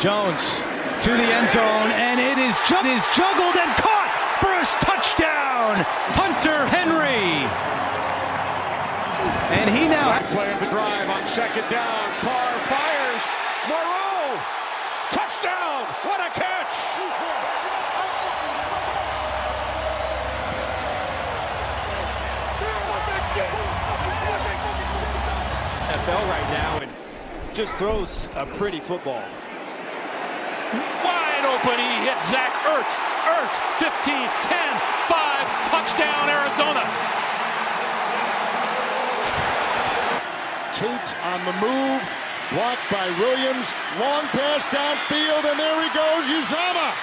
Jones to the end zone, and it is, ju- is juggled and caught for a touchdown. Hunter Henry. And he now. Back play of the drive on second down. Carr fires. Moreau. Touchdown. What a catch. NFL right now and just throws a pretty football. Wide open, he hit Zach Ertz. Ertz, 15, 10, 5, touchdown Arizona. Tate on the move, blocked by Williams, long pass downfield, and there he goes, Uzomah.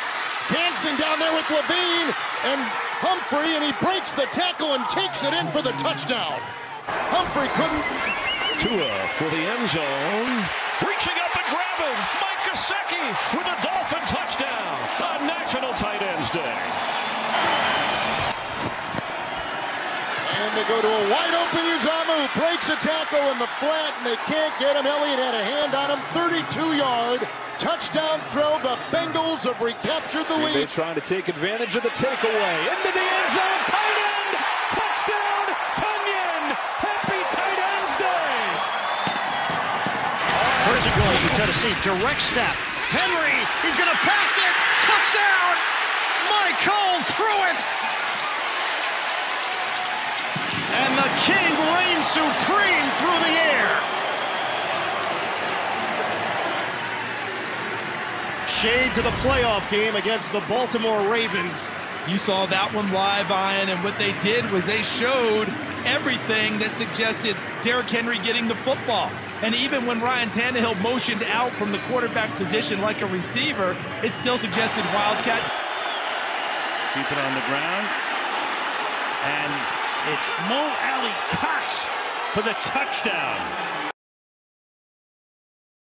Dancing down there with Levine and Humphrey, and he breaks the tackle and takes it in for the touchdown. Humphrey couldn't Tua for the end zone. Reaching up and grabbing. Mike Gesicki with a Dolphin touchdown on National Tight Ends Day. And they go to a wide open Uzomah who breaks a tackle in the flat and they can't get him. Elliott had a hand on him, 32 yard touchdown throw. The Bengals have recaptured the lead. They're lead. trying to take advantage of the takeaway. Into the end zone, tight end, touchdown, Tonyan. Happy Tight Ends Day. First and goal for Tennessee. Direct snap. Henry, he's going to pass it. Touchdown. MyCole threw it. And the King reigns supreme through the air. Shades of the playoff game against the Baltimore Ravens. You saw that one live, Ian, and what they did was they showed everything that suggested Derrick Henry getting the football. And even when Ryan Tannehill motioned out from the quarterback position like a receiver, it still suggested Wildcat. Keep it on the ground. And it's Mo Alley Cox for the touchdown.